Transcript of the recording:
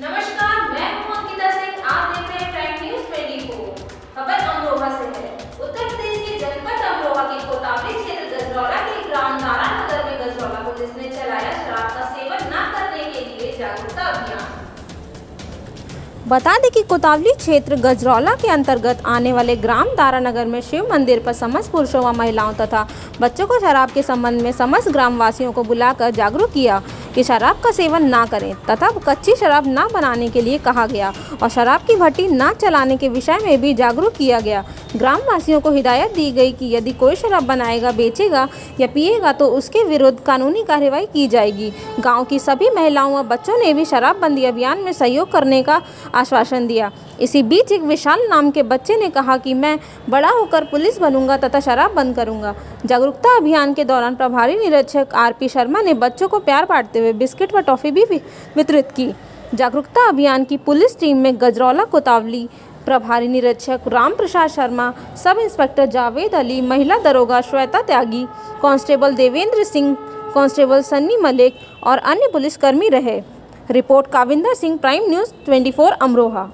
नमस्कार, मैं हूँ अंकिता सिंह। आप देख रहे हैं प्राइम न्यूज़ 24 खबर अमरोहा से है। उत्तर प्रदेश के जनपद अमरोहा के क्षेत्र, गजरौला के ग्राम नारानगर में गजरौला पुलिस ने चलाया शराब का सेवन न करने के लिए जागरूकता अभियान। बता दें कि कोतावली क्षेत्र, गजरौला के अंतर्गत आने वाले ग्राम तारानगर में शिव मंदिर पर समस्त पुरुषों व महिलाओं तथा बच्चों को शराब के संबंध में समस्त ग्रामवासियों को बुलाकर जागरूक किया। कि शराब का सेवन ना करें, तथा कच्ची शराब ना बनाने के लिए कहा गया और शराब की भट्टी ना चलाने के विषय में भी जागरूक किया गया। ग्रामवासियों को हिदायत दी गई कि यदि कोई शराब बनाएगा, बेचेगा या पिएगा तो उसके विरुद्ध कानूनी कार्रवाई की जाएगी। गाँव की सभी महिलाओं व बच्चों ने भी शराबबंदी अभियान में सहयोग करने का आश्वासन दिया। इसी बीच एक विशाल नाम के बच्चे ने कहा कि मैं बड़ा होकर पुलिस बनूँगा तथा शराब बंद करूँगा। जागरूकता अभियान के दौरान प्रभारी निरीक्षक आरपी शर्मा ने बच्चों को प्यार बांटते हुए बिस्किट व टॉफी भी वितरित की। जागरूकता अभियान की पुलिस टीम में गजरौला, कोतावली प्रभारी निरीक्षक राम प्रसाद शर्मा, सब इंस्पेक्टर जावेद अली, महिला दरोगा श्वेता त्यागी, कांस्टेबल देवेंद्र सिंह, कांस्टेबल सन्नी मलिक और अन्य पुलिसकर्मी रहे। Report Kavinder Singh, prime news 24 Amroha.